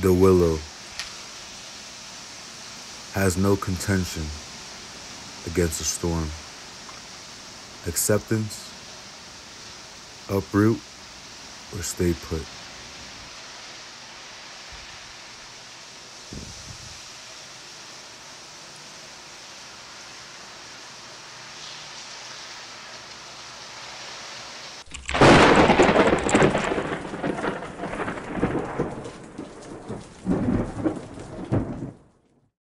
The willow has no contention against a storm. Acceptance, uproot, or stay put.